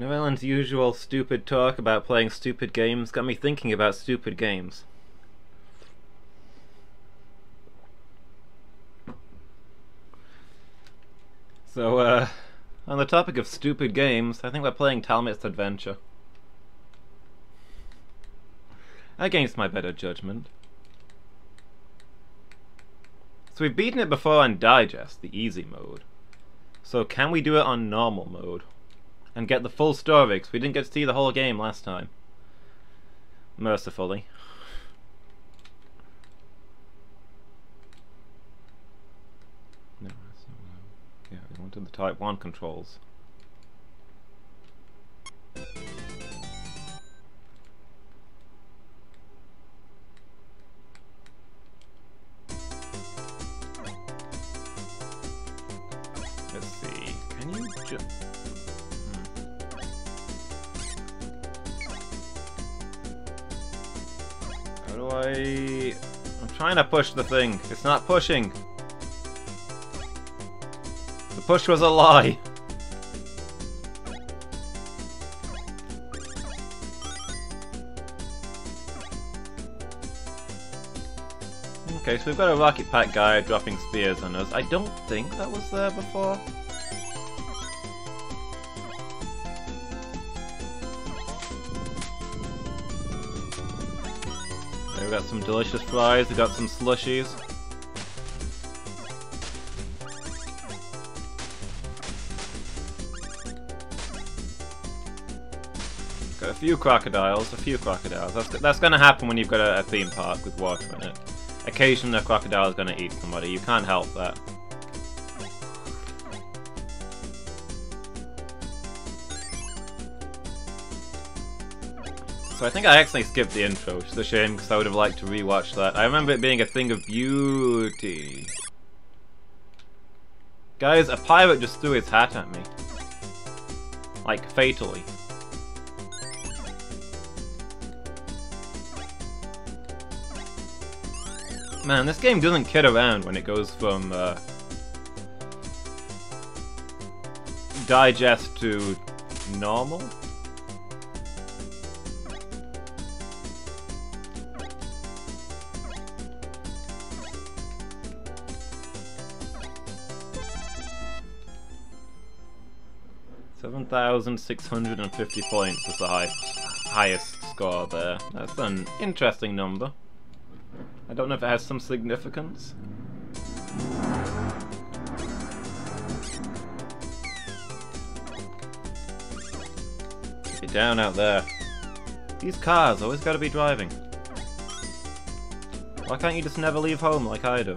Noellen's usual stupid talk about playing stupid games got me thinking about stupid games. So, uh, on the topic of stupid games, I think we're playing Talmit's Adventure. Against my better judgment. So we've beaten it before on Digest, the easy mode. So can we do it on normal mode? And get the full story, because we didn't get to see the whole game last time. Mercifully. No, yeah, we wanted the Type 1 controls. Trying to push the thing. It's not pushing. The push was a lie. Okay, so we've got a rocket pack guy dropping spears on us. I don't think that was there before. Some delicious fries, we got some slushies. Got a few crocodiles, a few crocodiles. That's, that's gonna happen when you've got a, a theme park with water in it. Occasionally a crocodile is gonna eat somebody, you can't help that. So I think I actually skipped the intro, which is a shame because I would have liked to rewatch that. I remember it being a thing of beauty. Guys, a pirate just threw his hat at me. Like, fatally. Man, this game doesn't kid around when it goes from uh, digest to normal. Seven thousand six hundred and fifty points is the high, highest score there. That's an interesting number. I don't know if it has some significance. Get down out there. These cars always gotta be driving. Why can't you just never leave home like I do?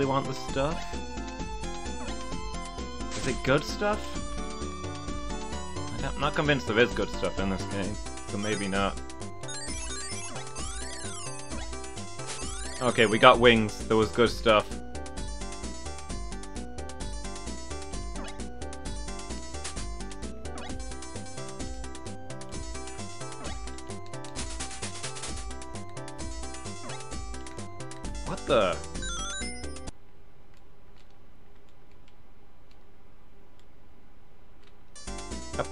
Probably want the stuff. Is it good stuff? I'm not convinced there is good stuff in this game, so maybe not. Okay, we got wings. There was good stuff.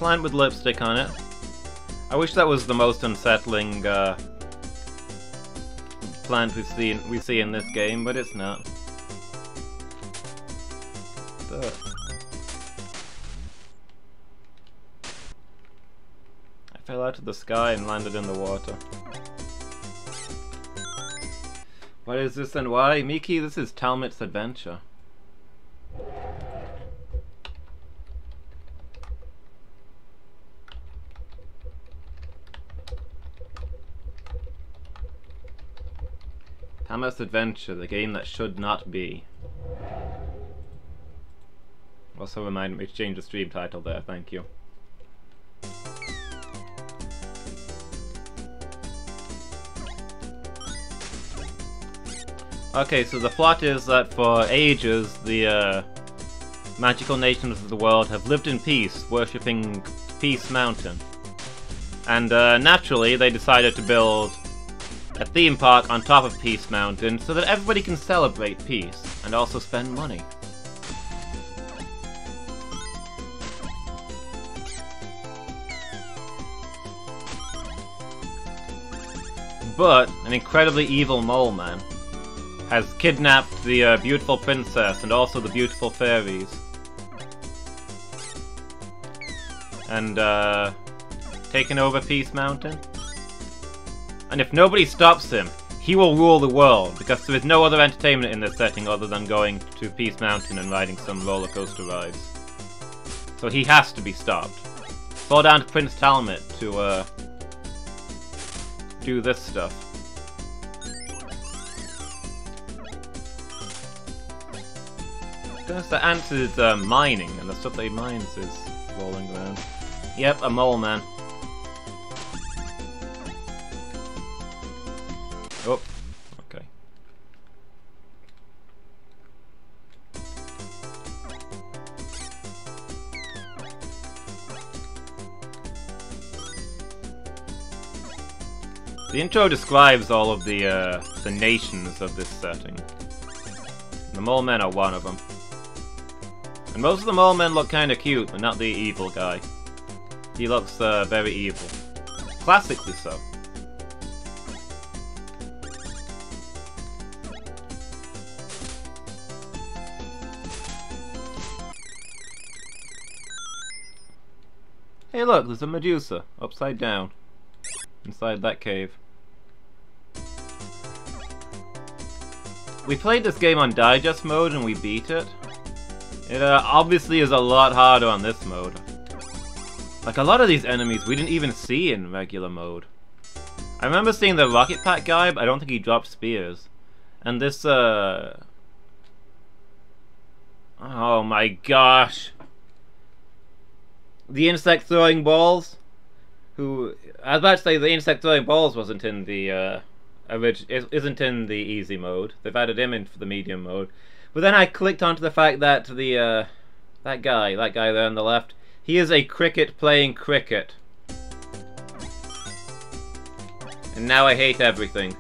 Plant with lipstick on it. I wish that was the most unsettling uh, plant we see we see in this game, but it's not. The- I fell out of the sky and landed in the water. What is this and why? Miki, this is Talmit's adventure. Talmit's adventure, the game that should not be. Also remind me to change the stream title there, thank you. Okay, so the plot is that for ages, the uh, magical nations of the world have lived in peace, worshipping Peace Mountain. And uh, naturally, they decided to build a theme park on top of Peace Mountain so that everybody can celebrate peace and also spend money. But an incredibly evil mole man has kidnapped the uh, beautiful princess and also the beautiful fairies. And uh, taken over Peace Mountain. And if nobody stops him, he will rule the world, because there is no other entertainment in this setting other than going to Peace Mountain and riding some roller coaster rides. So he has to be stopped. It's all down to Prince Talmit to uh, do this stuff. Guess the answer is uh, mining, and the stuff that he mines is rolling around. Yep, a mole man. The intro describes all of the uh, the nations of this setting. The mole men are one of them. And most of the mole men look kinda cute, but not the evil guy. He looks uh, very evil. Classically so. Hey look, there's a Medusa, upside down. Inside that cave. We played this game on digest mode and we beat it. It uh, obviously is a lot harder on this mode. Like a lot of these enemies we didn't even see in regular mode. I remember seeing the rocket pack guy, but I don't think he dropped spears. And this, uh... Oh my gosh the insect throwing balls, who I was about to say the insect throwing balls wasn't in the uh, orig- isn't in the easy mode. They've added him in for the medium mode. But then I clicked onto the fact that the uh, that guy, that guy there on the left, he is a cricket playing cricket. And now I hate everything.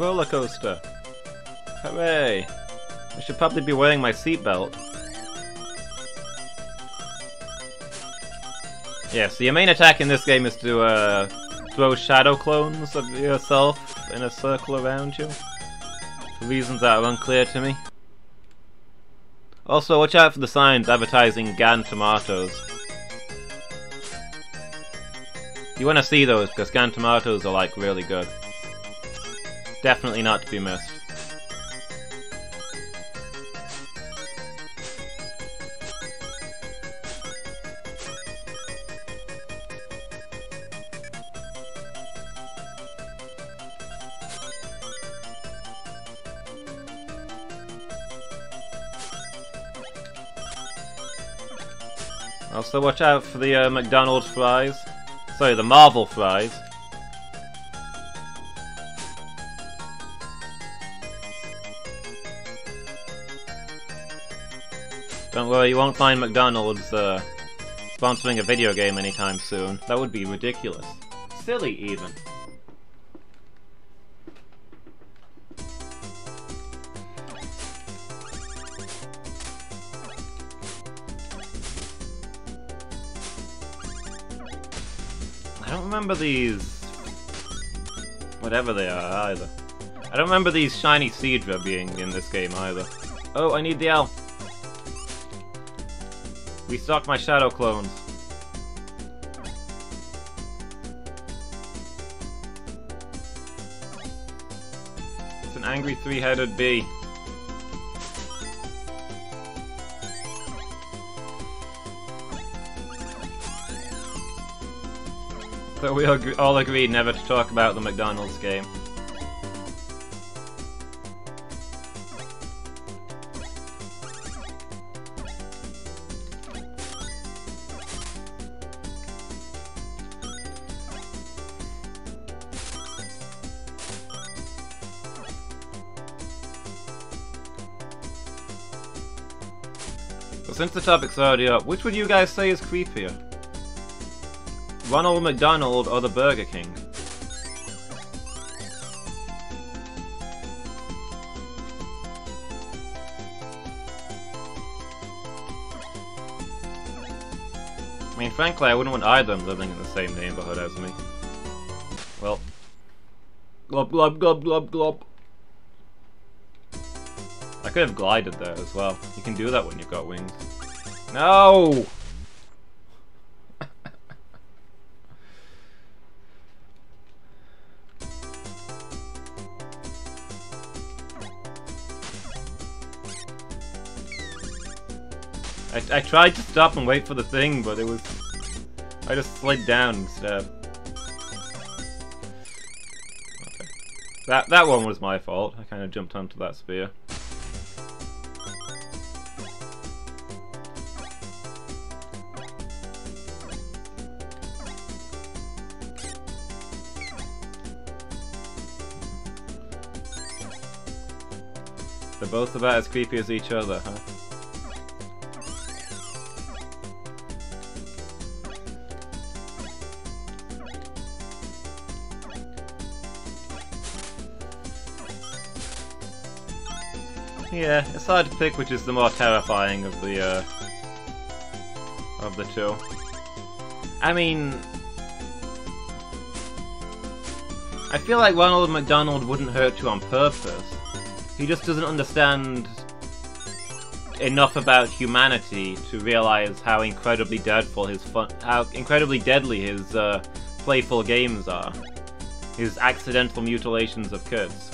Roller coaster. Hooray! I should probably be wearing my seatbelt. Yeah, so your main attack in this game is to uh, throw shadow clones of yourself in a circle around you. For reasons that are unclear to me. Also, watch out for the signs advertising Gan tomatoes. You want to see those because Gan tomatoes are like really good. Definitely not to be missed. Also watch out for the uh, McDonald's fries. Sorry, the Marvel fries. Don't worry, you won't find McDonald's uh, sponsoring a video game anytime soon. That would be ridiculous. Silly, even. I don't remember these... Whatever they are, either. I don't remember these shiny Seadra being in this game, either. Oh, I need the we suck my shadow clones. It's an angry three-headed bee. So we all agreed never to talk about the McDonald's game. Since the topic's already up, uh, which would you guys say is creepier? Ronald McDonald or the Burger King? I mean, frankly, I wouldn't want either of them living in the same neighborhood as me. Well, glub glub glub glub glub. I could have glided there as well. You can do that when you've got wings. No! I, I tried to stop and wait for the thing, but it was... I just slid down instead. Okay. That, that one was my fault. I kind of jumped onto that spear. Both about as creepy as each other, huh? Yeah, it's hard to pick which is the more terrifying of the, uh, of the two. I mean, I feel like Ronald McDonald wouldn't hurt you on purpose. He just doesn't understand enough about humanity to realize how incredibly dreadful his fun, how incredibly deadly his uh, playful games are. His accidental mutilations of kids.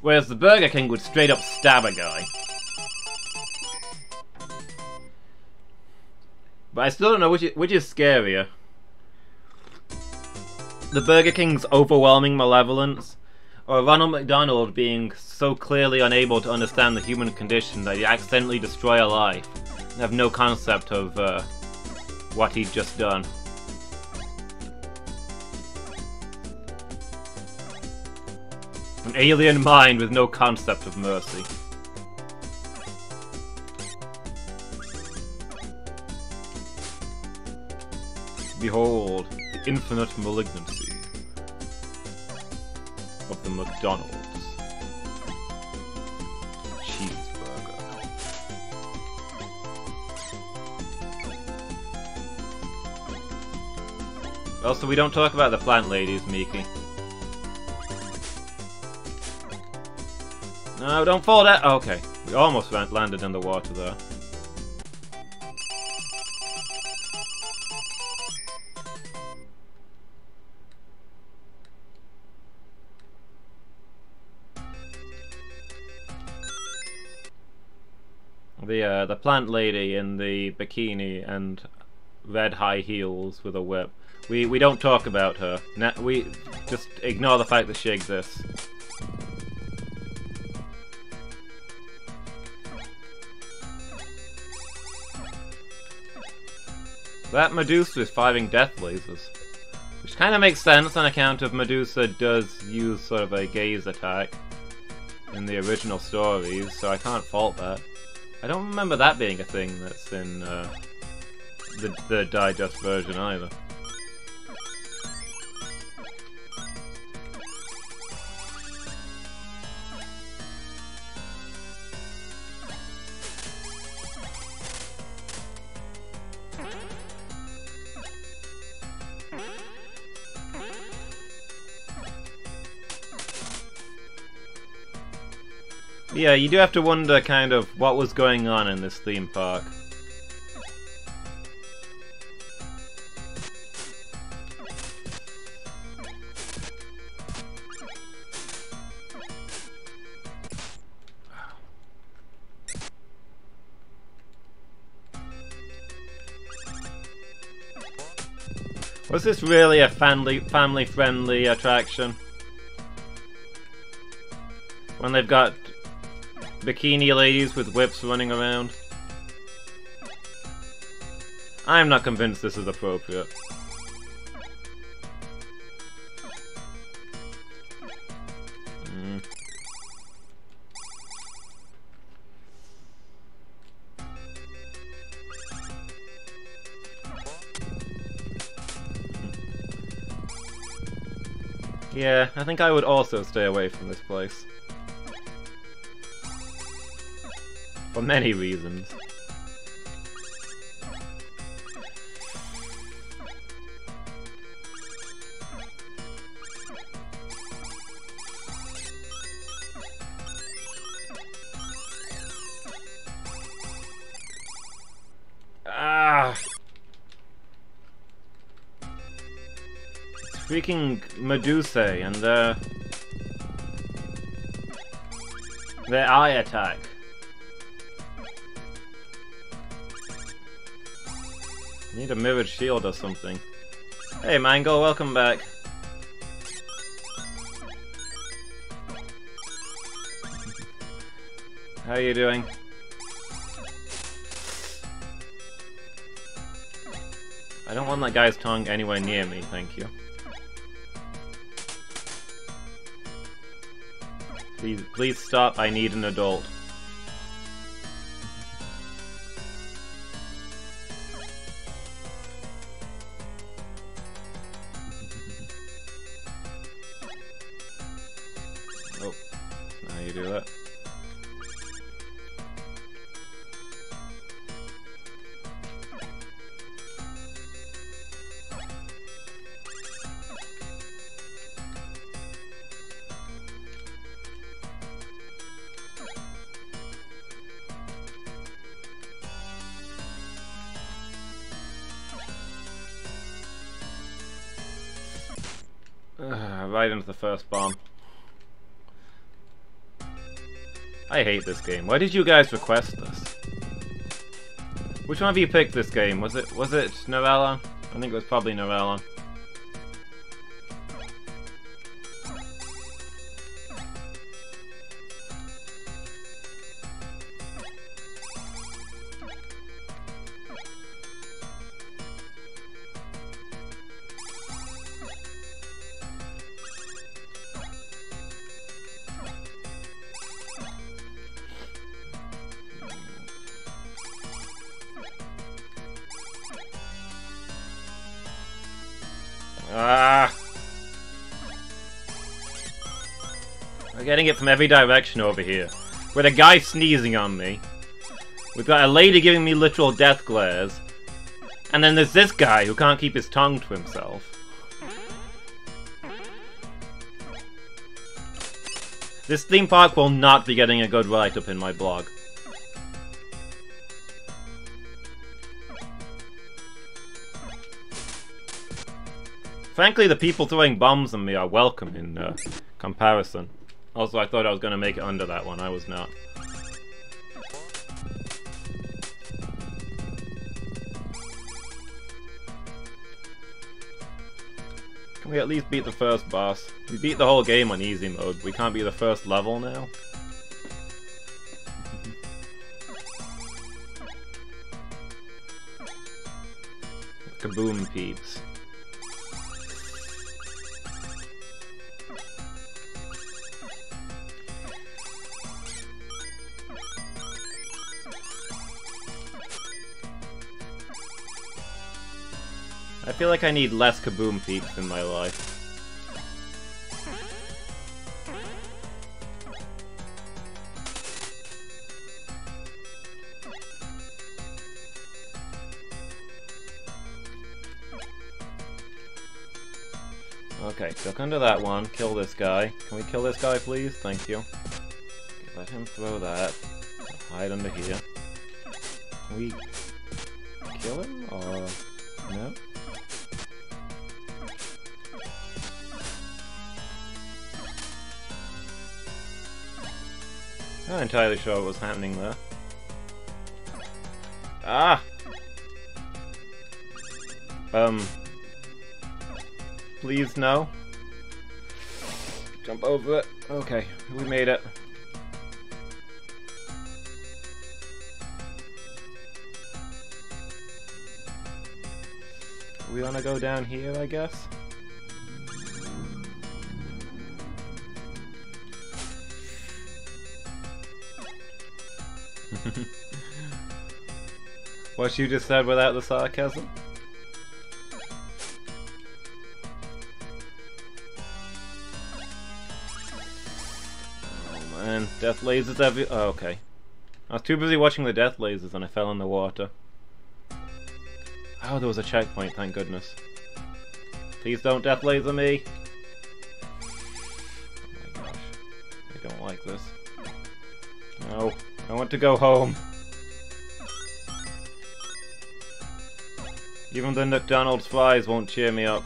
Whereas the Burger King would straight up stab a guy. But I still don't know which is, which is scarier the Burger King's overwhelming malevolence, or Ronald McDonald being so clearly unable to understand the human condition that he accidentally destroy a life and have no concept of uh, what he'd just done. An alien mind with no concept of mercy. Behold, the infinite malignancy McDonald's cheeseburger. Also, we don't talk about the plant ladies, Miki. No, don't fall down. Oh, okay, we almost landed in the water there. The uh, the plant lady in the bikini and red high heels with a whip. We we don't talk about her. we just ignore the fact that she exists. That Medusa is firing death lasers. Which kind of makes sense on account of Medusa does use sort of a gaze attack in the original stories, so I can't fault that. I don't remember that being a thing that's in uh, the, the digest version either. yeah, you do have to wonder kind of what was going on in this theme park. Was this really a family family friendly attraction? When they've got bikini ladies with whips running around? I'm not convinced this is appropriate. Mm. Yeah, I think I would also stay away from this place. For many reasons. Ah! Freaking Medusa and their... Their eye attack. Need a mirrored shield or something. Hey Mango, welcome back. How are you doing? I don't want that guy's tongue anywhere near me, thank you. Please, please stop, I need an adult. The first bomb. I hate this game. Why did you guys request this? Which one of you picked this game? Was it was it Novella? I think it was probably Novella. Getting it from every direction over here. With a guy sneezing on me. We've got a lady giving me literal death glares. And then there's this guy who can't keep his tongue to himself. This theme park will not be getting a good write-up in my blog. Frankly, the people throwing bombs on me are welcome in uh, comparison. Also, I thought I was going to make it under that one. I was not. Can we at least beat the first boss? We beat the whole game on easy mode. We can't be the first level now? Kaboom peeps. I feel like I need less Kaboom peeps in my life. Okay, duck under that one, kill this guy. Can we kill this guy, please? Thank you. Okay, let him throw that. Hide under here. Can we kill him, or... no? Not entirely sure what was happening there. Ah! Um... Please, no. Jump over it. Okay, we made it. We wanna go down here, I guess? What you just said without the sarcasm? Oh man, death lasers every- oh, okay. I was too busy watching the death lasers and I fell in the water. Oh, there was a checkpoint, thank goodness. Please don't death laser me! Oh my gosh. I don't like this. No, I want to go home. Even the McDonald's fries won't cheer me up.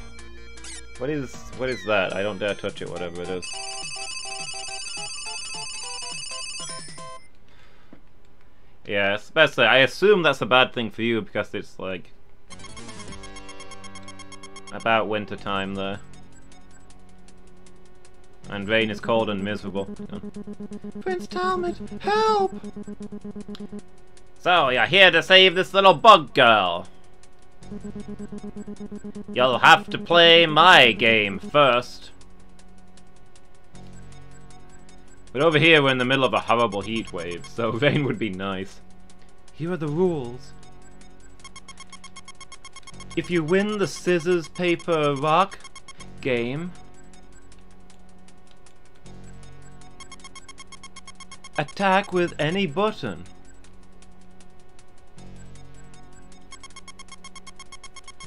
What is what is that? I don't dare touch it, whatever it is. Yeah, especially I assume that's a bad thing for you because it's like about winter time there. And rain is cold and miserable. Yeah. Prince Talmit, help! So, you're here to save this little bug girl. You'll have to play my game first. But over here we're in the middle of a horrible heat wave, so rain would be nice. Here are the rules. If you win the scissors, paper, rock game, attack with any button.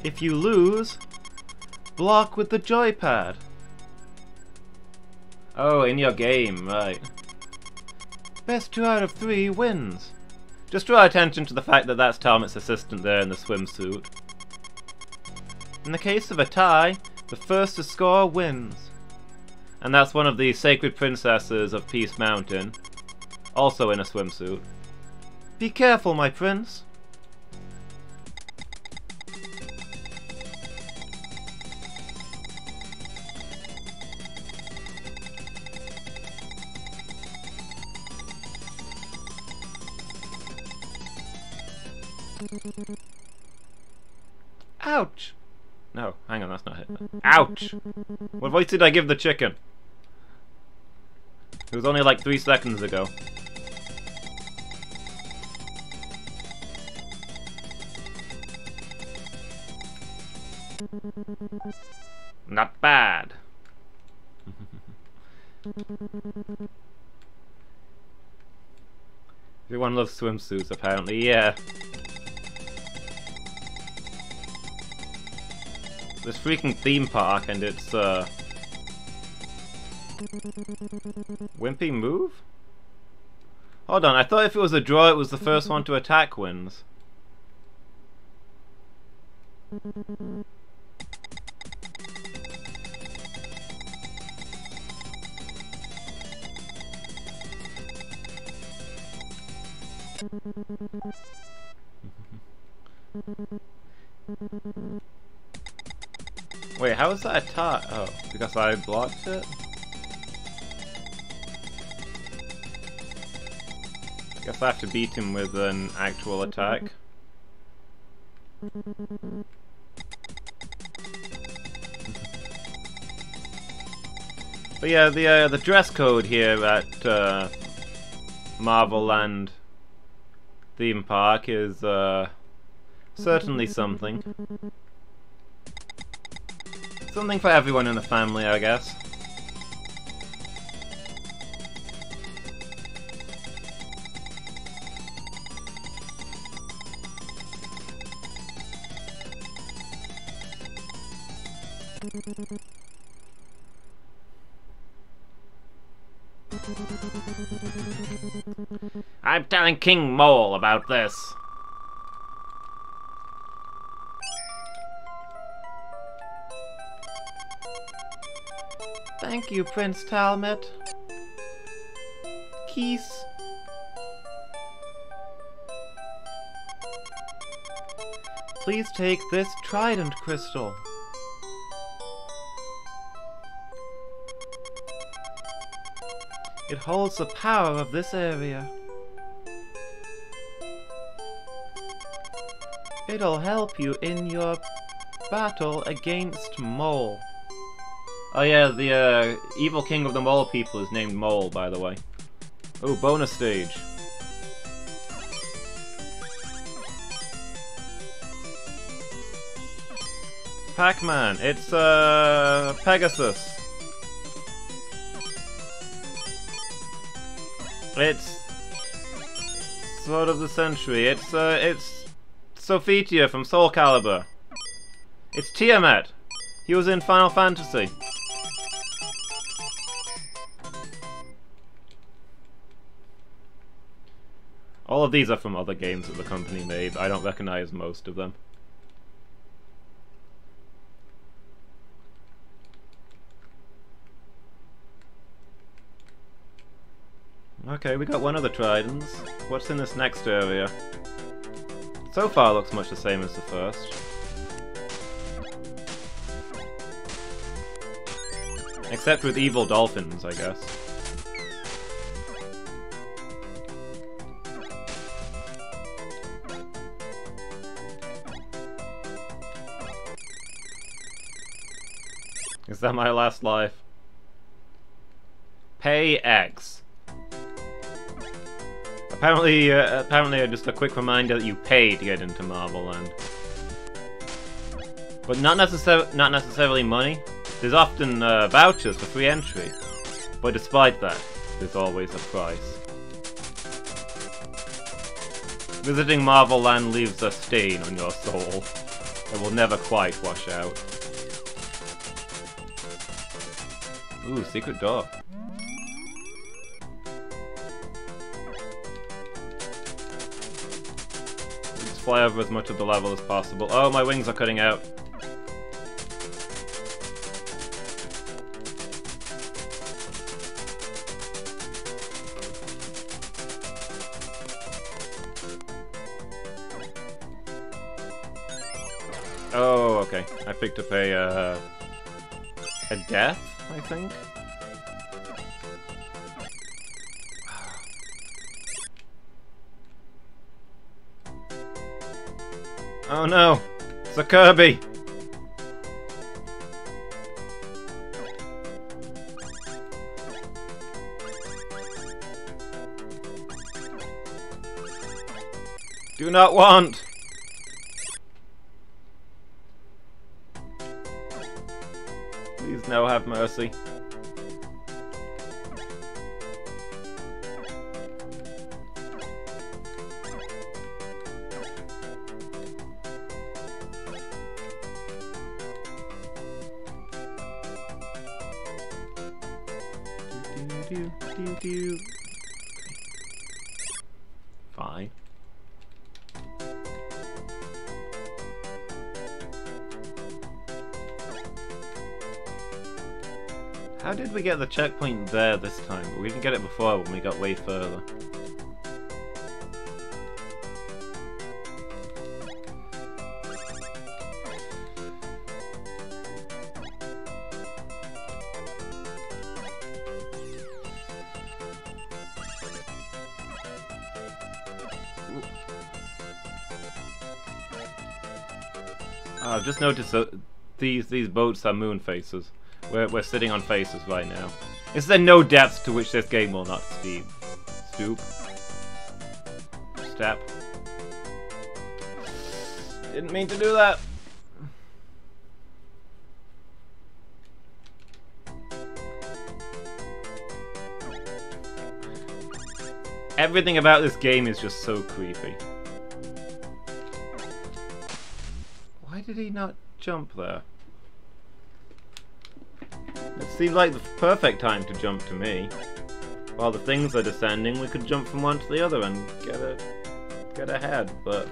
If you lose, block with the joypad. Oh, in your game, right. Best two out of three wins. Just draw attention to the fact that that's Talmit's assistant there in the swimsuit. In the case of a tie, the first to score wins. And that's one of the sacred princesses of Peace Mountain, also in a swimsuit. Be careful, my prince. Ouch! No, hang on, that's not it. Ouch! What voice did I give the chicken? It was only like three seconds ago. Not bad. Everyone loves swimsuits, apparently. Yeah. This freaking theme park and it's, uh... Wimpy move? Hold on, I thought if it was a draw, it was the first one to attack wins. Wait, how is that a tie? Oh, because I blocked it? Guess I have to beat him with an actual attack. But yeah, the uh, the dress code here at uh, Marvel Land theme park is uh, certainly something. Something for everyone in the family, I guess. I'm telling King Mole about this. Thank you, Prince Talmit. Keys. Please take this trident crystal. It holds the power of this area. It'll help you in your battle against Mole. Oh yeah, the uh, evil king of the Mole people is named Mole, by the way. Oh, bonus stage. Pac-Man, it's uh, Pegasus. It's Sword of the Century. It's uh, it's Sophitia from Soul Calibur. It's Tiamat. He was in Final Fantasy. All of these are from other games that the company made. I don't recognize most of them. Okay, we got one of the tridents. What's in this next area? So far looks much the same as the first. Except with evil dolphins, I guess. That my last life? Pay X. Apparently, uh, apparently, uh, just a quick reminder that you pay to get into Marvel Land, but not necessarily not necessarily money. There's often uh, vouchers for free entry, but despite that, there's always a price. Visiting Marvel Land leaves a stain on your soul. It will never quite wash out. Ooh, secret door. Let's fly over as much of the level as possible. Oh, my wings are cutting out. Oh, okay. I picked up a, uh, a death, I think? Oh no! It's a Kirby! Do not want! Have mercy. The checkpoint there this time? but We didn't get it before when we got way further. Uh, I've just noticed that these these boats are moon faces. We're, we're sitting on faces right now. Is there no depth to which this game will not steep? Stoop? Step? Didn't mean to do that. Everything about this game is just so creepy. Why did he not jump there? It seemed like the perfect time to jump to me. While the things are descending, we could jump from one to the other and get a get ahead, but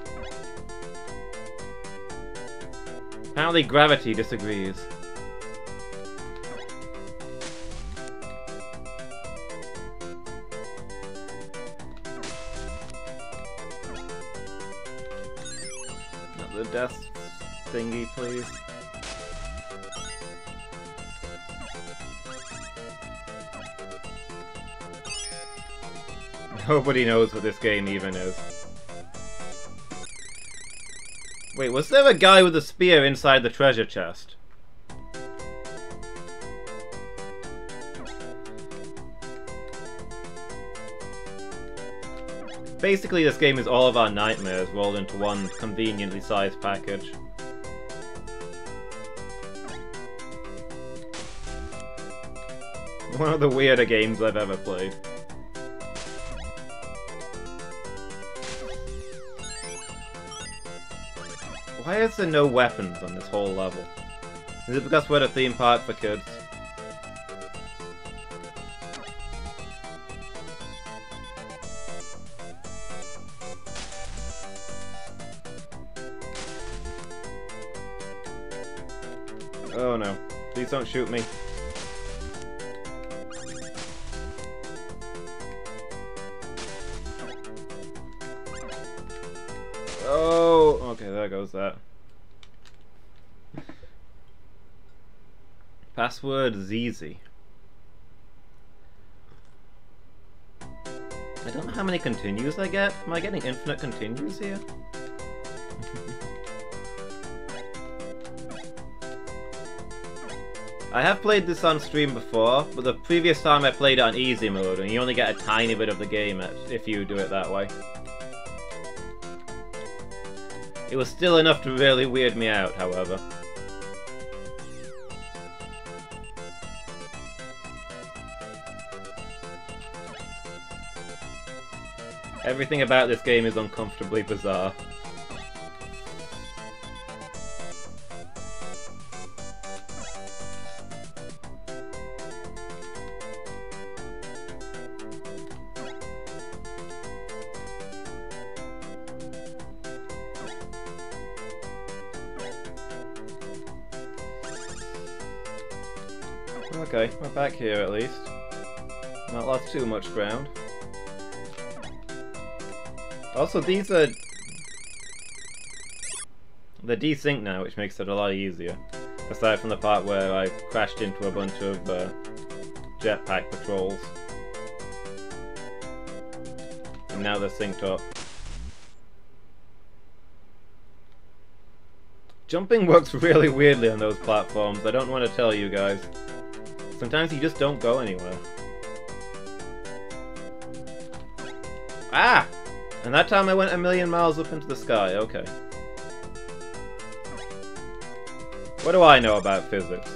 apparently gravity disagrees. Not the death thingy, please. Nobody knows what this game even is. Wait, was there a guy with a spear inside the treasure chest? Basically, this game is all of our nightmares rolled into one conveniently sized package. One of the weirder games I've ever played. Why is there no weapons on this whole level? Is it because we're a theme park for kids? Password easy. I don't know how many continues I get. Am I getting infinite continues here? I have played this on stream before, but the previous time I played it on easy mode, and you only get a tiny bit of the game if you do it that way. It was still enough to really weird me out, however. Everything about this game is uncomfortably bizarre. Okay, we're back here at least. Not lost too much ground. Also, these are... They're desynced now, which makes it a lot easier. Aside from the part where I crashed into a bunch of uh, jetpack patrols. And now they're synced up. Jumping works really weirdly on those platforms, I don't want to tell you guys. Sometimes you just don't go anywhere. Ah! And that time I went a million miles up into the sky, okay. What do I know about physics?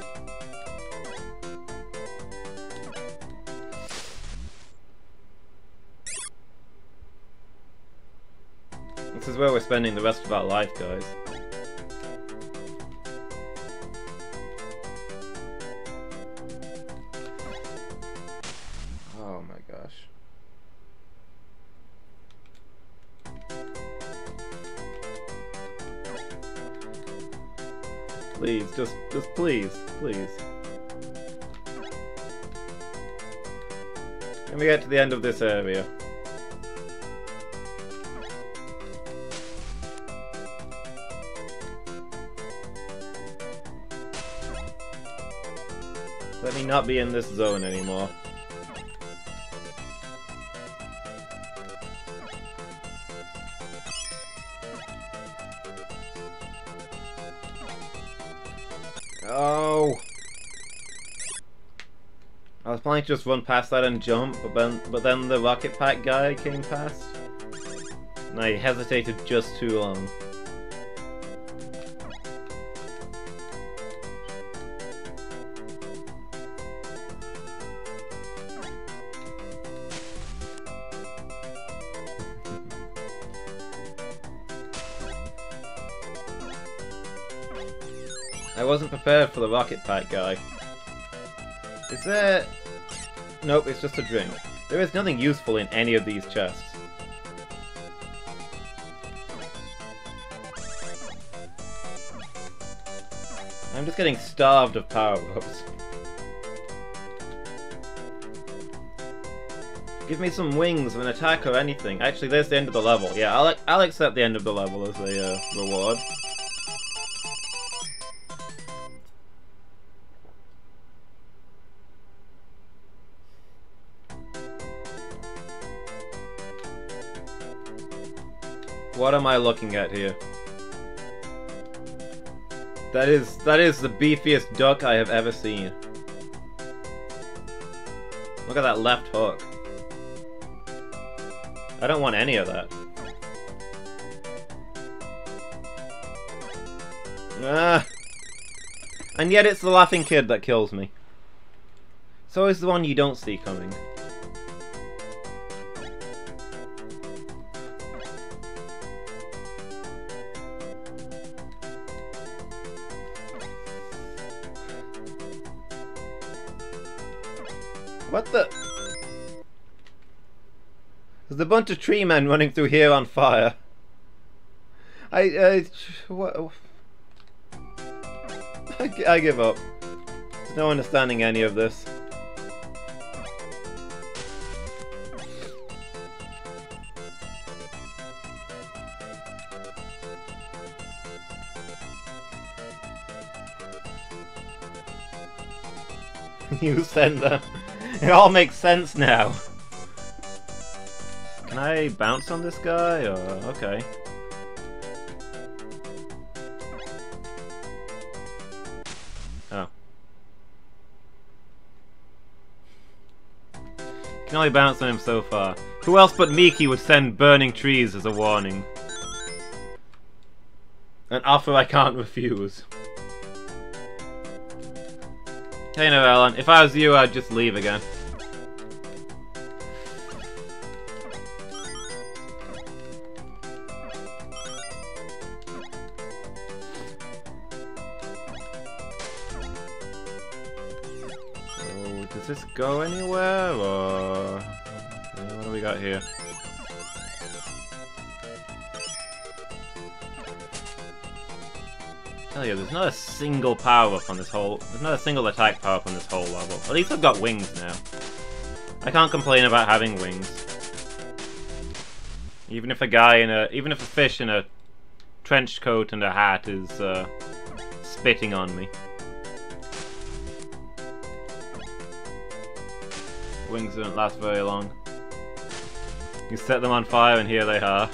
This is where we're spending the rest of our life, guys. Just, just please, please. Let me get to the end of this area. Let me not be in this zone anymore. Planning to just run past that and jump, but then, but then the rocket pack guy came past. And I hesitated just too long. I wasn't prepared for the rocket pack guy. Is there... Nope, it's just a drink. There is nothing useful in any of these chests. I'm just getting starved of power-ups. Give me some wings of an attack or anything. Actually, there's the end of the level. Yeah, I'll, I'll accept the end of the level as a uh, reward. What am I looking at here? That is that is the beefiest duck I have ever seen. Look at that left hook. I don't want any of that. Ah. And yet it's the laughing kid that kills me. So is the one you don't see coming. Bunch of tree men running through here on fire. I, I, what? I, I give up. There's no understanding any of this. you send them. It all makes sense now. I bounce on this guy? Or... Okay. Oh. Can only bounce on him so far. Who else but Miki would send burning trees as a warning? An offer I can't refuse. Hey no, Alan. If I was you, I'd just leave again. Go anywhere, or... What do we got here? Tell you, there's not a single power up on this whole... There's not a single attack power up on this whole level. At least I've got wings now. I can't complain about having wings. Even if a guy in a... Even if a fish in a trench coat and a hat is, uh, spitting on me. Wings don't last very long. You set them on fire and here they are.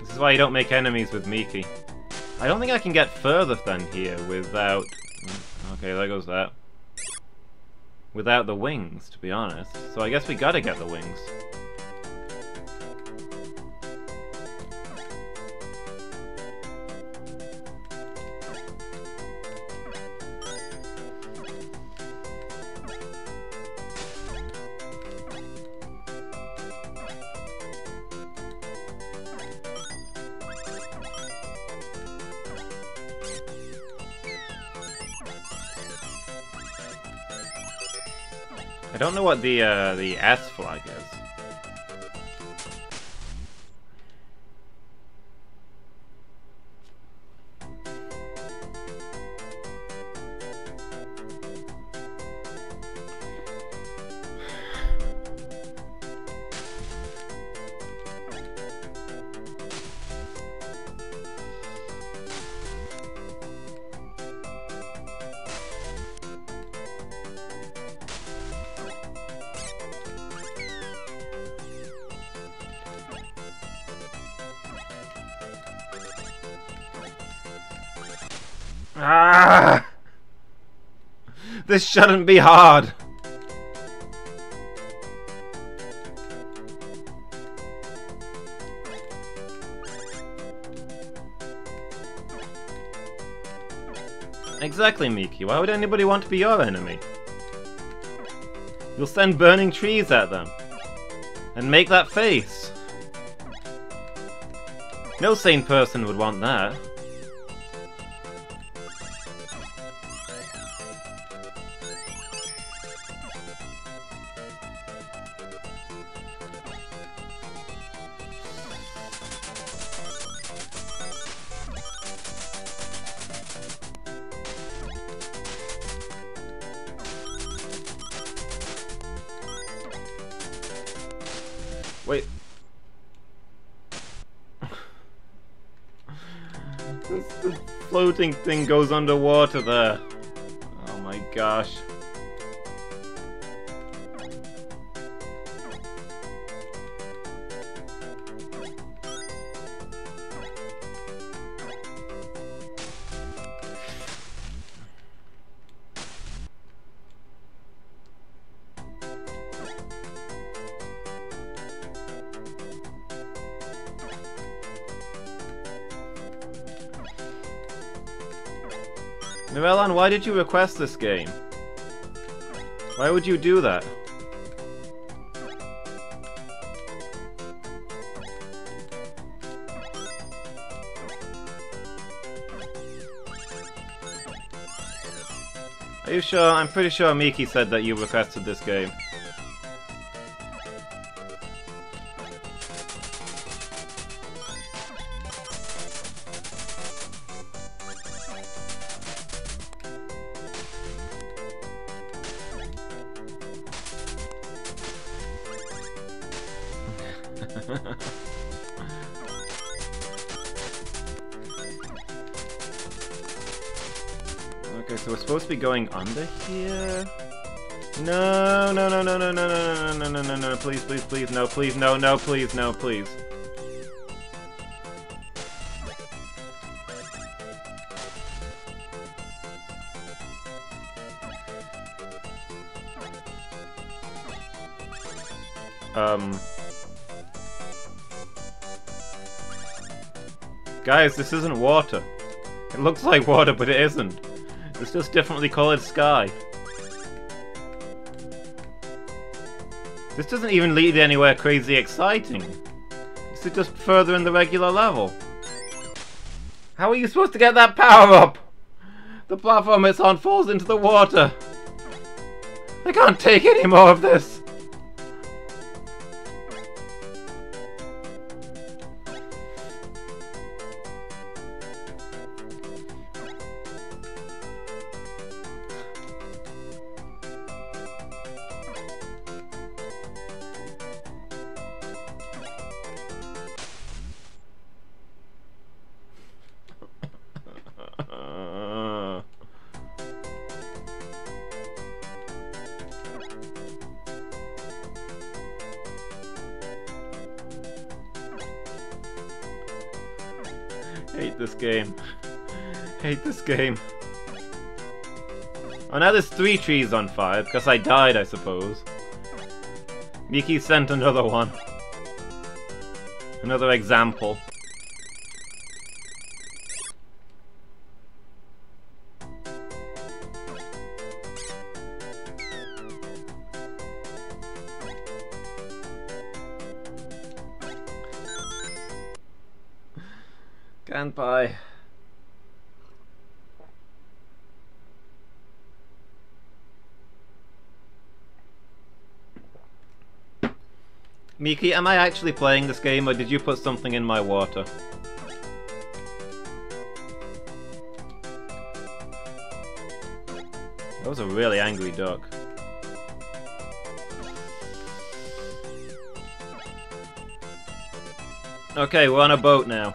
This is why you don't make enemies with Miki. I don't think I can get further than here without... Hmm, okay, there goes that. Without the wings, to be honest. So I guess we gotta get the wings. What the uh, the S flag is. Ah! This shouldn't be hard. Exactly, Miki. Why would anybody want to be your enemy? You'll send burning trees at them. And make that face. No sane person would want that. Floating thing goes underwater there. Oh my gosh. Why did you request this game? Why would you do that? Are you sure? I'm pretty sure Miki said that you requested this game. Okay, so we're supposed to be going under here? No, no, no, no, no, no, no, no, no, no, no, no, please, please, please, no, please, no, no, please, no, please. Guys, this isn't water. It looks like water, but it isn't. It's just differently colored sky. This doesn't even lead anywhere crazy exciting. This is just further in the regular level. How are you supposed to get that power up? The platform it's on falls into the water. I can't take any more of this. Game. Oh, now there's three trees on fire, because I died, I suppose. Miki sent another one. Another example. Kanpai. Miki, am I actually playing this game or did you put something in my water? That was a really angry duck. Okay, we're on a boat now.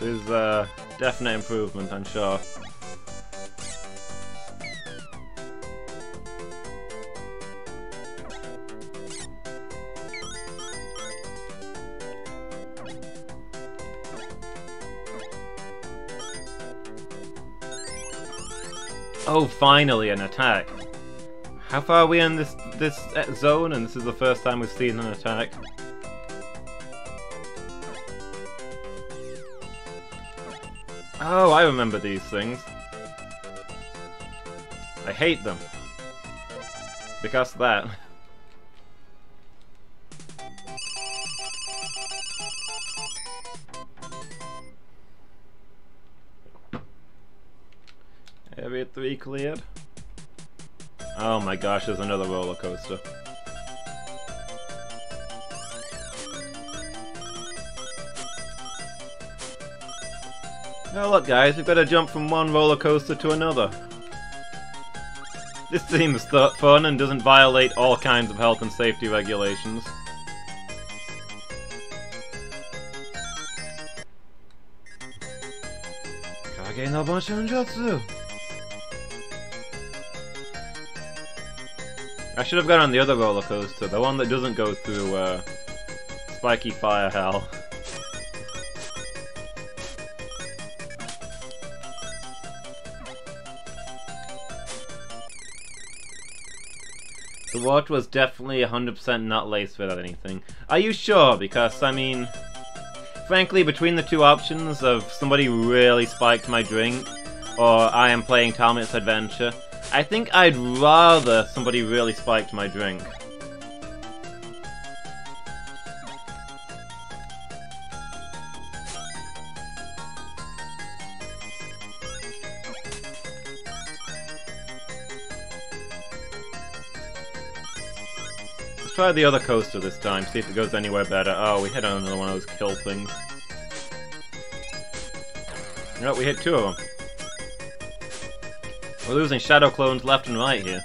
This is a definite improvement, I'm sure. Oh, finally an attack. How far are we in this this zone and this is the first time we've seen an attack? Oh, I remember these things. I hate them. Because that. Cleared. Oh my gosh, there's another roller coaster. Oh look guys, we've got to jump from one roller coaster to another. This seems fun and doesn't violate all kinds of health and safety regulations. Kage no Bonshinjutsu! I should have gone on the other roller coaster, the one that doesn't go through uh, spiky fire hell. The water was definitely 100% not laced with anything. Are you sure? Because, I mean... Frankly, between the two options of somebody really spiked my drink, or I am playing Talmit's Adventure, I think I'd rather somebody really spiked my drink. Let's try the other coaster this time, see if it goes anywhere better. Oh, we hit another one of those kill things. No, we hit two of them. We're losing shadow clones left and right here.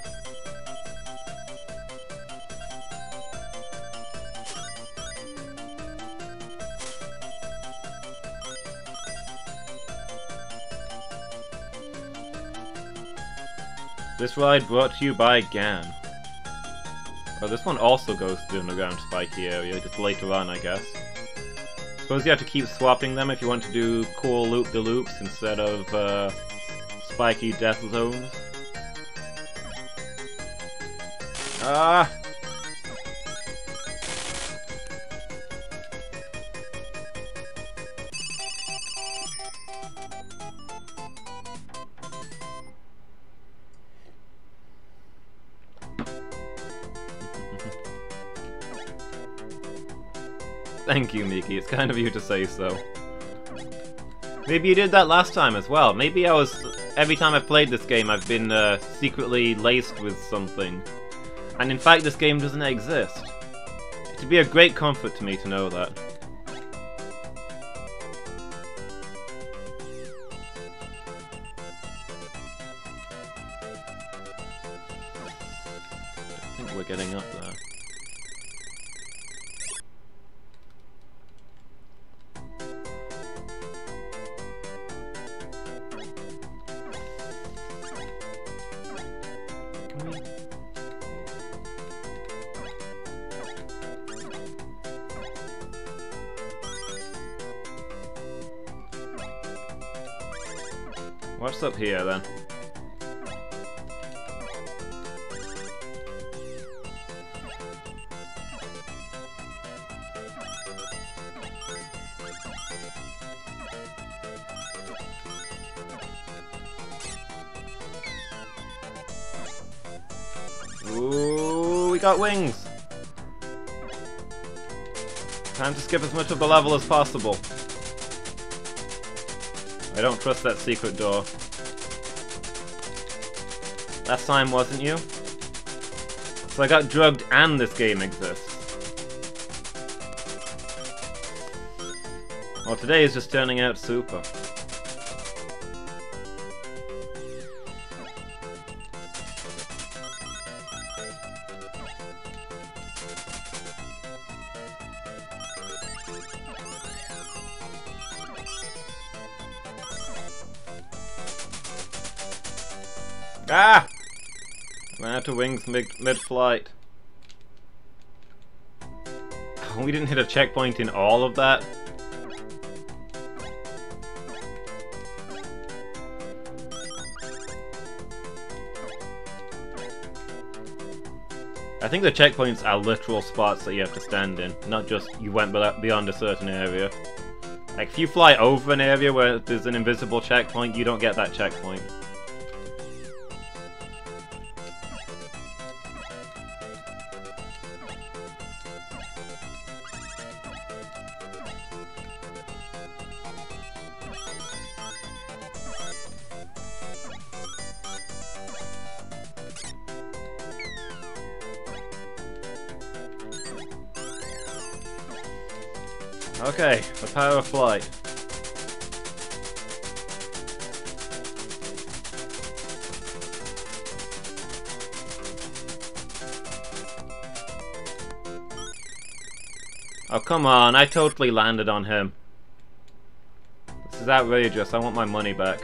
This ride brought to you by GAN. Oh, this one also goes through the underground spiky area, just later on, I guess. Suppose you have to keep swapping them if you want to do cool loop-de-loops instead of, uh, spiky death zones. Ah! Thank you, Miki. It's kind of you to say so. Maybe you did that last time as well. Maybe I was... Every time I've played this game, I've been uh, secretly laced with something. And in fact, this game doesn't exist. It'd be a great comfort to me to know that. What's up here then? Ooh, we got wings! Time to skip as much of the level as possible. I don't trust that secret door. Last time, wasn't you? So I got drugged and this game exists. Well, today is just turning out super. Wings mid mid-flight. We didn't hit a checkpoint in all of that. I think the checkpoints are literal spots that you have to stand in, not just you went beyond a certain area. Like, if you fly over an area where there's an invisible checkpoint, you don't get that checkpoint. Flight. Oh, come on, I totally landed on him. This is outrageous, I want my money back.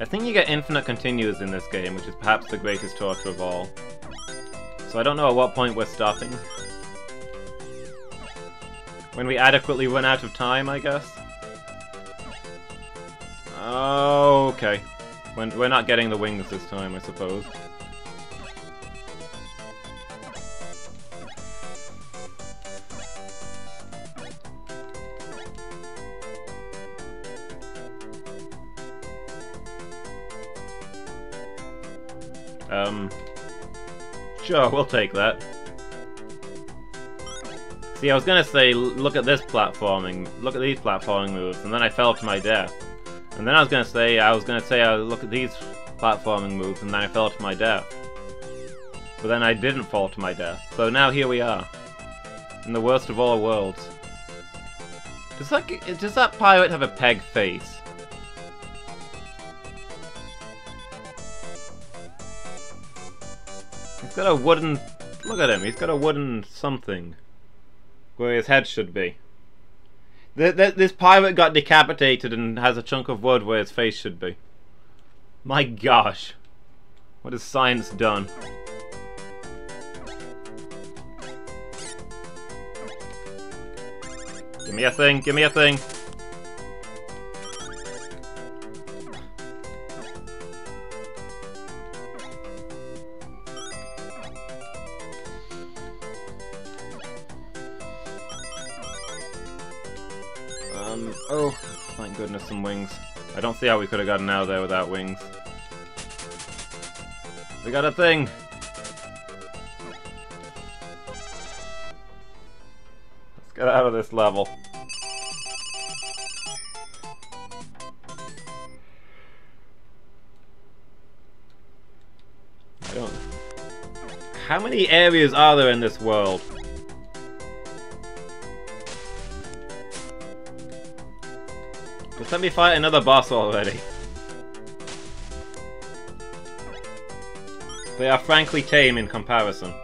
I think you get infinite continues in this game, which is perhaps the greatest torture of all. So I don't know at what point we're stopping. When we adequately run out of time, I guess? Oh, okay. When we're not getting the wings this time, I suppose. Sure, we'll take that. See, I was gonna say, look at this platforming, look at these platforming moves, and then I fell to my death. And then I was gonna say, I was gonna say, uh, look at these platforming moves, and then I fell to my death. But then I didn't fall to my death. So now here we are. In the worst of all worlds. Does that, does that pirate have a peg face? Got a wooden... Look at him, he's got a wooden something. Where his head should be. This pirate got decapitated and has a chunk of wood where his face should be. My gosh. What has science done? Give me a thing, give me a thing. Goodness some wings. I don't see how we could have gotten out of there without wings. We got a thing! Let's get out of this level. I don't... How many areas are there in this world? Let me fight another boss already. They are frankly tame in comparison.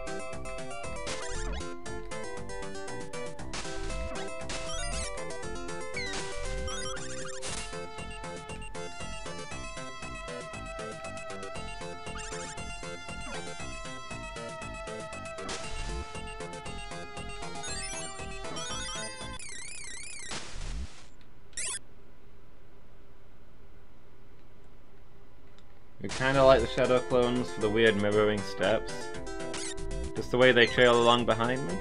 Shadow Clones for the weird mirroring steps. Just the way they trail along behind me.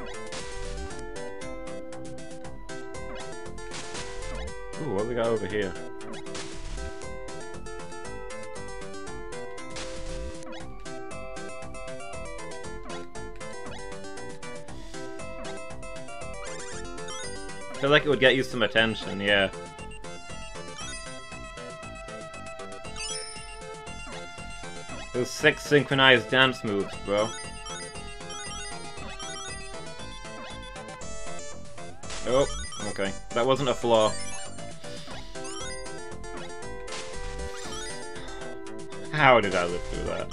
Ooh, what we got over here? I feel like it would get you some attention, yeah. Six synchronized dance moves, bro. Oh, okay. That wasn't a flaw. How did I live through that?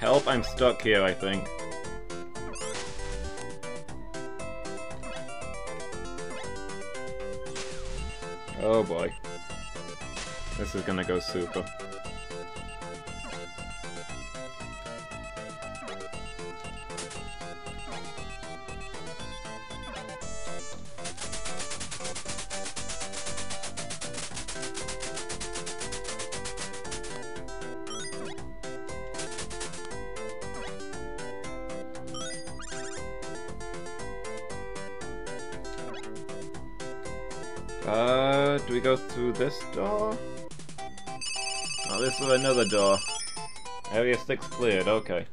Help, I'm stuck here, I think. Boy. This is gonna go super. Uh, do we go through this door? Oh, this is another door. Area 6 cleared, okay.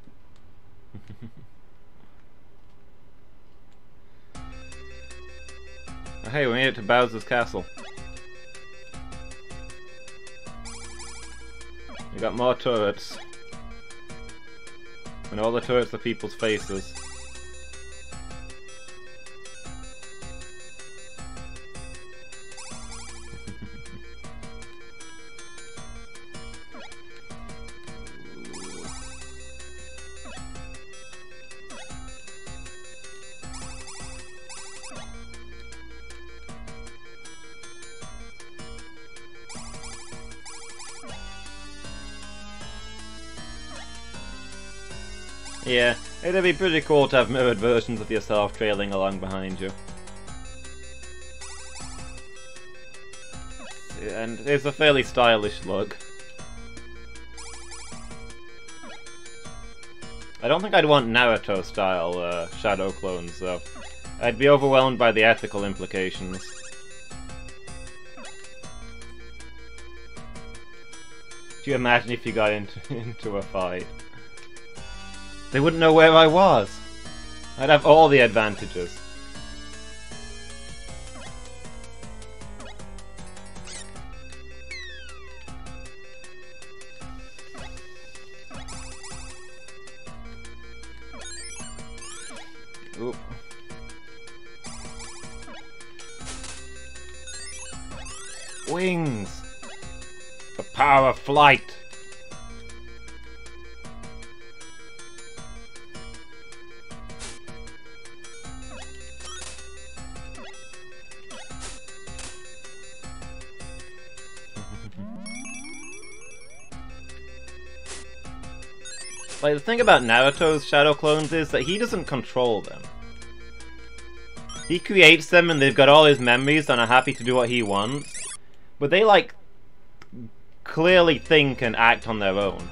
oh, hey, we made it to Bowser's castle. We got more turrets. And all the turrets are people's faces. It'd be pretty cool to have mirrored versions of yourself trailing along behind you. And it's a fairly stylish look. I don't think I'd want Naruto-style uh, shadow clones, though. I'd be overwhelmed by the ethical implications. Do you imagine if you got into, into a fight? They wouldn't know where I was. I'd have all the advantages. Oop. Wings! The power of flight! About Naruto's Shadow Clones is that he doesn't control them. He creates them and they've got all his memories and are happy to do what he wants. But they, like, clearly think and act on their own.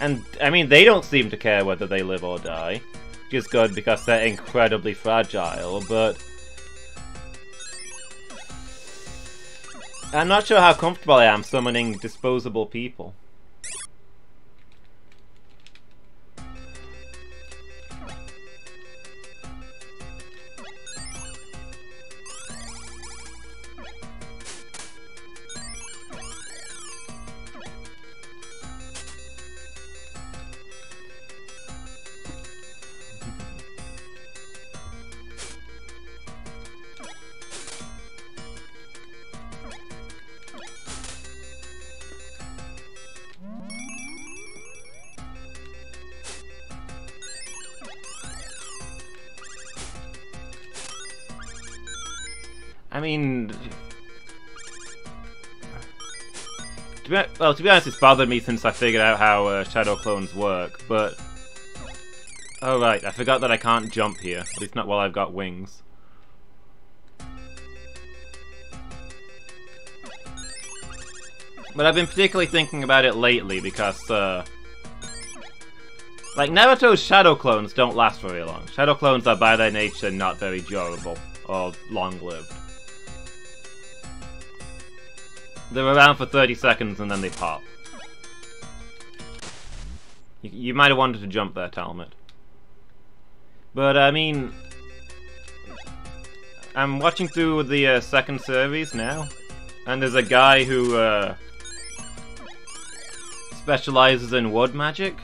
And, I mean, they don't seem to care whether they live or die. Which is good because they're incredibly fragile, but... I'm not sure how comfortable I am summoning disposable people. Well, to be honest, it's bothered me since I figured out how uh, Shadow Clones work, but... Oh right, I forgot that I can't jump here, at least not while I've got wings. But I've been particularly thinking about it lately because, uh... Like, Naruto's Shadow Clones don't last very long. Shadow Clones are by their nature not very durable, or long-lived. They're around for 30 seconds and then they pop. You, you might have wanted to jump there, Talmit. But, I mean... I'm watching through the uh, second series now, and there's a guy who uh, specializes in wood magic,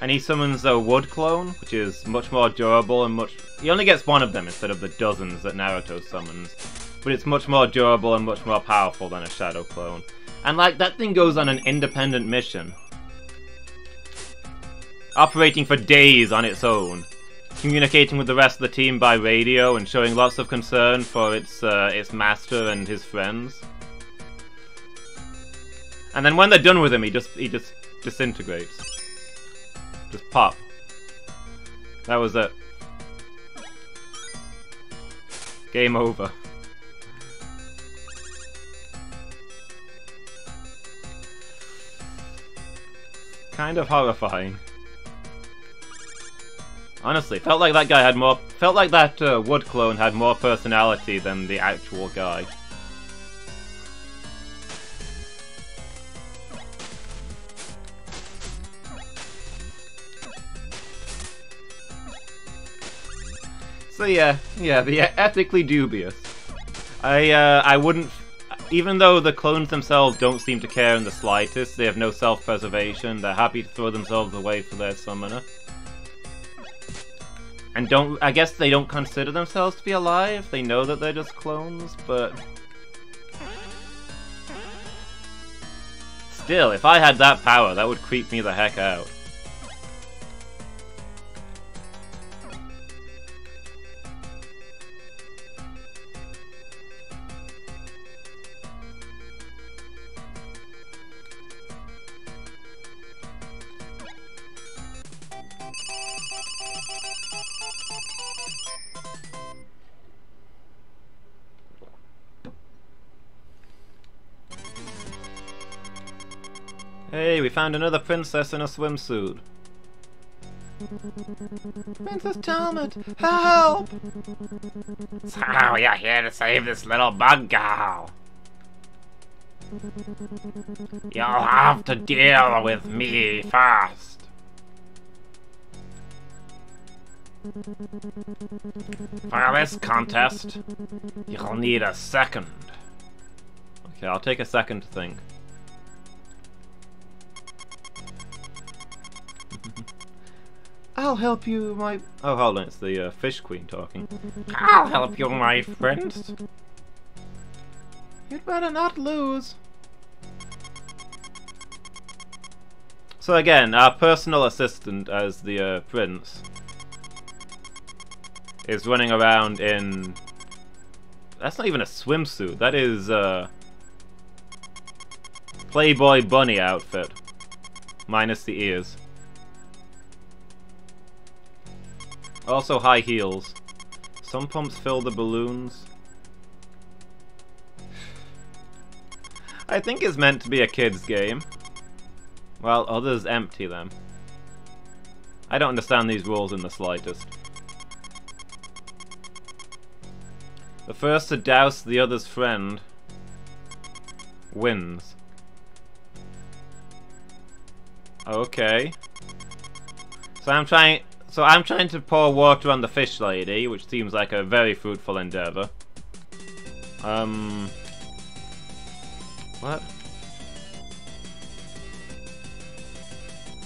and he summons a wood clone, which is much more durable and much... He only gets one of them instead of the dozens that Naruto summons but it's much more durable and much more powerful than a Shadow Clone. And like, that thing goes on an independent mission. Operating for days on its own. Communicating with the rest of the team by radio and showing lots of concern for its, uh, its master and his friends. And then when they're done with him, he just, he just disintegrates. Just pop. That was it. Game over. Kind of horrifying. Honestly, felt like that guy had more... Felt like that uh, wood clone had more personality than the actual guy. So yeah, yeah, the ethically dubious. I uh, I wouldn't even though the clones themselves don't seem to care in the slightest, they have no self-preservation, they're happy to throw themselves away for their summoner. And don't- I guess they don't consider themselves to be alive, they know that they're just clones, but... Still, if I had that power, that would creep me the heck out. Hey, we found another princess in a swimsuit. Princess Talmit, help! So you're here to save this little bug girl. You'll have to deal with me first. For this contest, you'll need a second. Okay, I'll take a second to think. I'll help you, my... Oh, hold on, it's the uh, fish queen talking. I'll help you, my friends. You'd better not lose. So again, our personal assistant as the uh, prince is running around in... That's not even a swimsuit, that is uh, Playboy bunny outfit. Minus the ears. Also high heels. Some pumps fill the balloons. I think it's meant to be a kid's game. While others empty them. I don't understand these rules in the slightest. The first to douse the other's friend wins. Okay. So I'm trying so I'm trying to pour water on the fish lady, which seems like a very fruitful endeavor. Um What?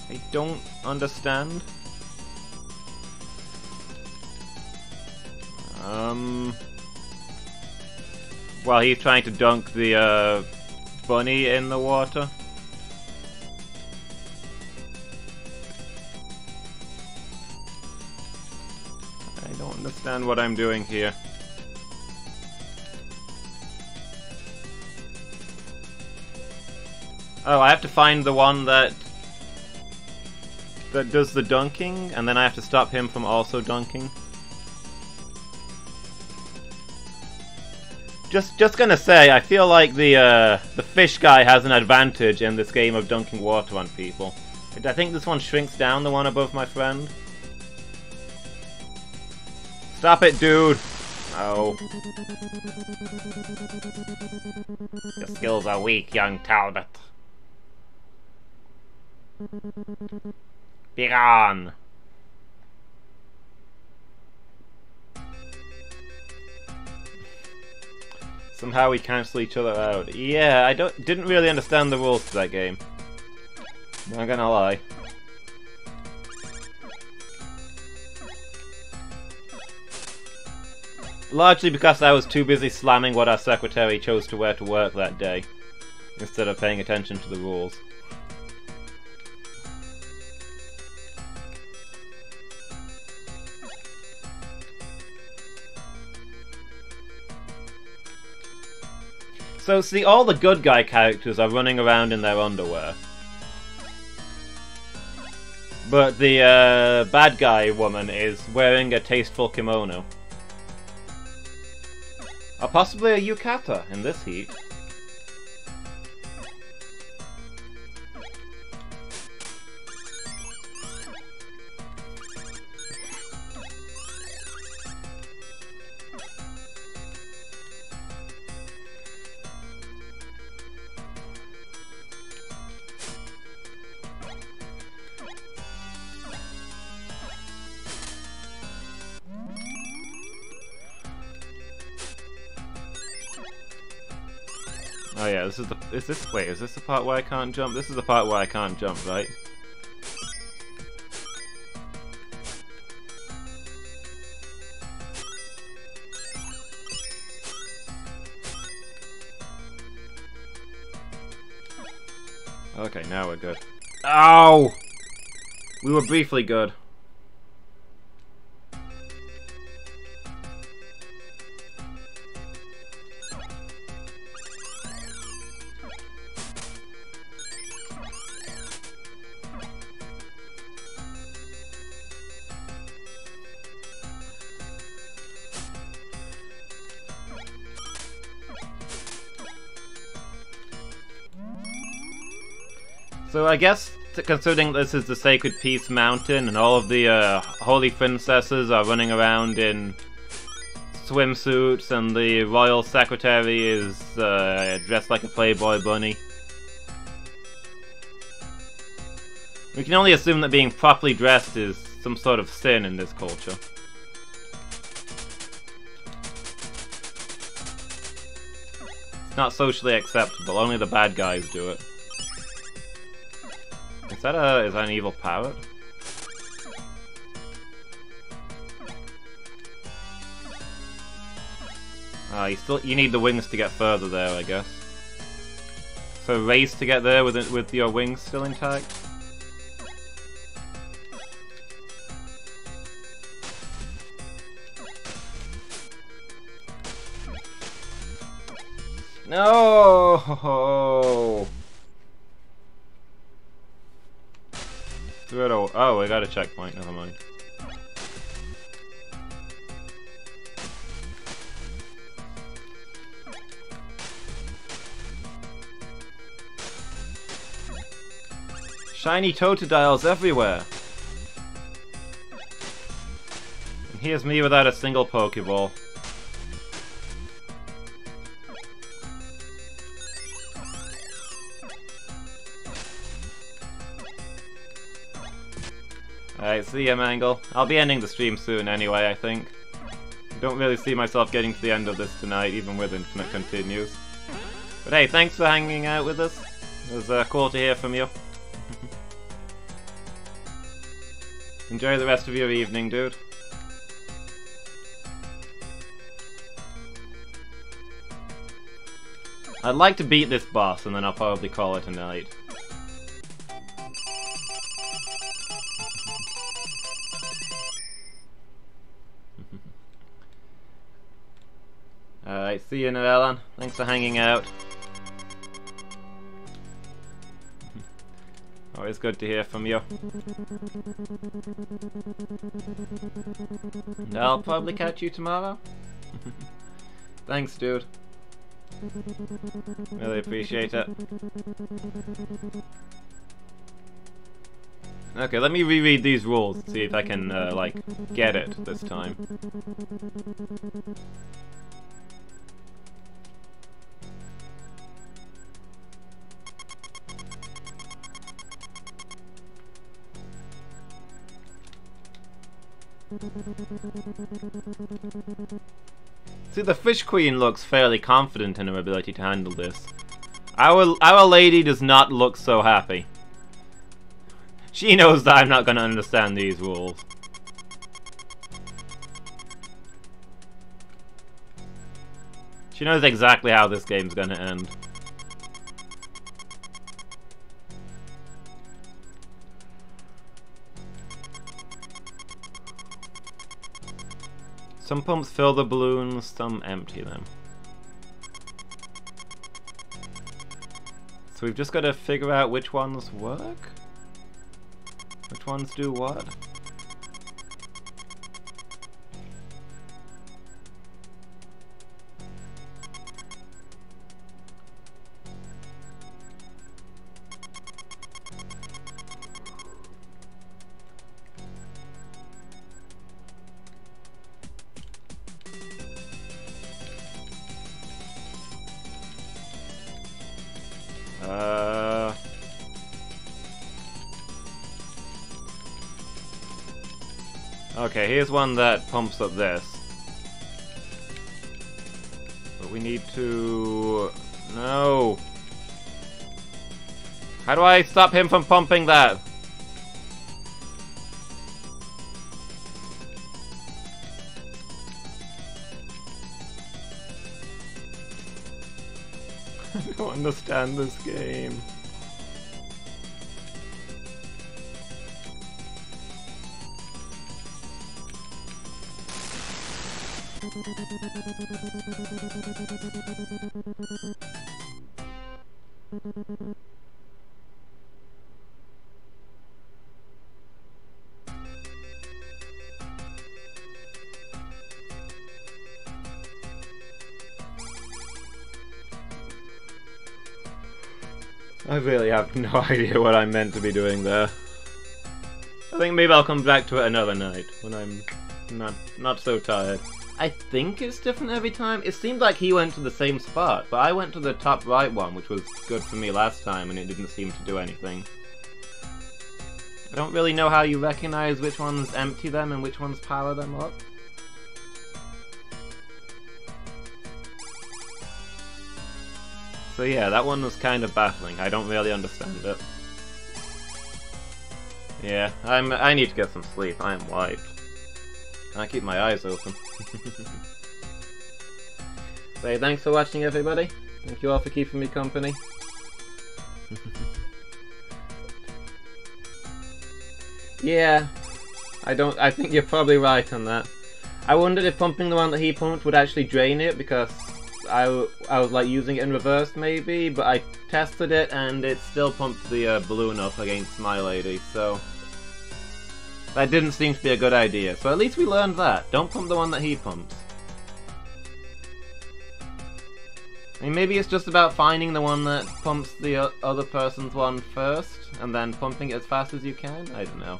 I don't understand. Um While he's trying to dunk the uh bunny in the water. Understand what I'm doing here. Oh, I have to find the one that that does the dunking, and then I have to stop him from also dunking. Just, just gonna say, I feel like the uh, the fish guy has an advantage in this game of dunking water on people. I think this one shrinks down the one above my friend. Stop it, dude! Oh. Your skills are weak, young Talmit. Be gone! Somehow we cancel each other out. Yeah, I don't didn't really understand the rules to that game. Not gonna lie. Largely because I was too busy slamming what our secretary chose to wear to work that day, instead of paying attention to the rules. So, see, all the good guy characters are running around in their underwear. But the uh, bad guy woman is wearing a tasteful kimono. Or possibly a yukata in this heat. Is this wait, is this the part where I can't jump? This is the part where I can't jump, right? Okay, now we're good. Oh! We were briefly good. Guess, considering this is the Sacred Peace Mountain and all of the uh, holy princesses are running around in swimsuits and the royal secretary is uh, dressed like a playboy bunny. We can only assume that being properly dressed is some sort of sin in this culture. It's not socially acceptable, only the bad guys do it. Is that a is that an evil parrot? Ah, you still you need the wings to get further there, I guess. So race to get there with it, with your wings still intact. No. Oh, I got a checkpoint. Never mind. Shiny Totodiles everywhere! And here's me without a single Pokeball. See ya, Mangle. I'll be ending the stream soon anyway, I think. Don't really see myself getting to the end of this tonight, even with Infinite Continues. But hey, thanks for hanging out with us. It was uh, cool to hear from you. Enjoy the rest of your evening, dude. I'd like to beat this boss, and then I'll probably call it a night. Alright, see you, Noellan. Thanks for hanging out. Always good to hear from you. And I'll probably catch you tomorrow. Thanks, dude. Really appreciate it. Okay, let me reread these rules, see if I can, uh, like, get it this time. See, the Fish Queen looks fairly confident in her ability to handle this. Our, our lady does not look so happy. She knows that I'm not going to understand these rules. She knows exactly how this game's going to end. Some pumps fill the balloons, some empty them. So we've just got to figure out which ones work? Which ones do what? Here's one that pumps up this. But we need to... No! How do I stop him from pumping that? I don't understand this game. I really have no idea what I'm meant to be doing there. I think maybe I'll come back to it another night, when I'm not not so tired. I think it's different every time. It seemed like he went to the same spot, but I went to the top right one, which was good for me last time, and it didn't seem to do anything. I don't really know how you recognize which ones empty them and which ones power them up. So yeah, that one was kind of baffling. I don't really understand it. Yeah, I'm. I need to get some sleep. I am wiped. I keep my eyes open. so thanks for watching, everybody. Thank you all for keeping me company. yeah, I don't. I think you're probably right on that. I wondered if pumping the one that he pumped would actually drain it because I, I was like using it in reverse maybe, but I tested it and it still pumped the uh, balloon up against my lady, so that didn't seem to be a good idea. So at least we learned that. Don't pump the one that he pumps. I mean, maybe it's just about finding the one that pumps the other person's one first, and then pumping it as fast as you can? I don't know.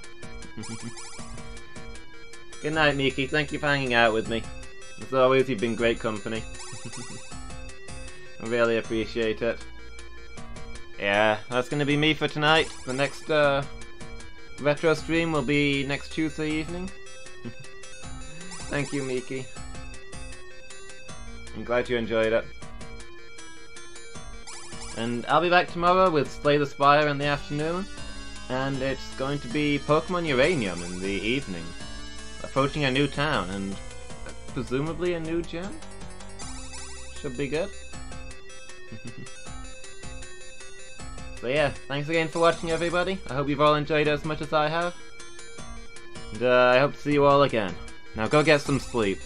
Good night, Miki. Thank you for hanging out with me. As always, you've been great company. I really appreciate it. Yeah, that's gonna be me for tonight. The next uh, retro stream will be next Tuesday evening. Thank you, Miki. I'm glad you enjoyed it. And I'll be back tomorrow with Slay the Spire in the afternoon. And it's going to be Pokemon Uranium in the evening. Approaching a new town and presumably a new gem? Should be good. so yeah, thanks again for watching everybody. I hope you've all enjoyed it as much as I have. And uh, I hope to see you all again. Now go get some sleep.